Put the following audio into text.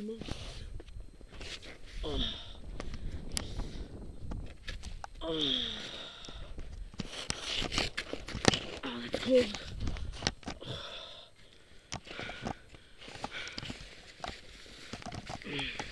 du. Oh. Oh. La. Oh.